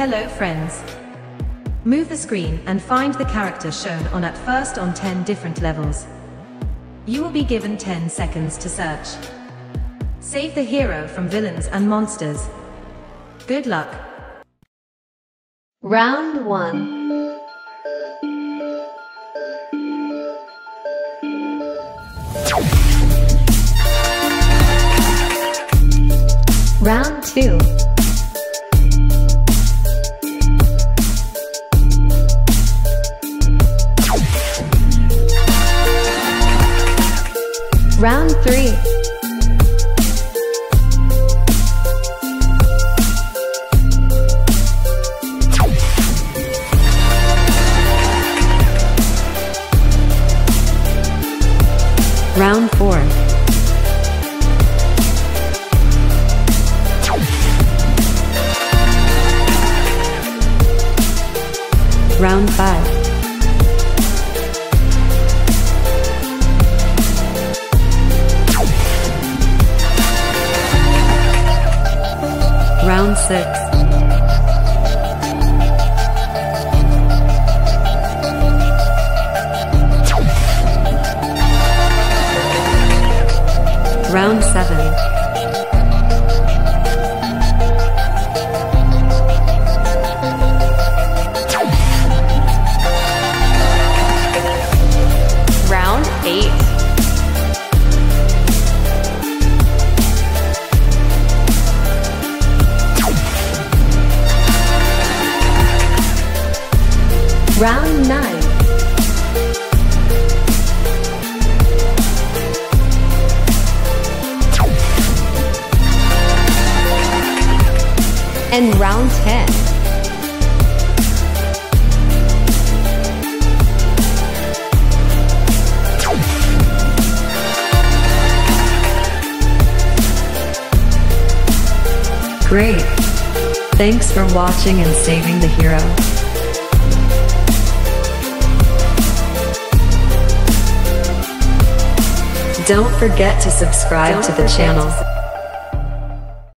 Hello friends. Move the screen and find the character shown on at first on 10 different levels. You will be given 10 seconds to search. Save the hero from villains and monsters. Good luck. Round 1. Round 2. Round 3. Round 4. Round 5. Round 6. Round 7. Round 9. And round 10. Great. Thanks for watching and saving the hero. Don't forget to subscribe Don't to the channel.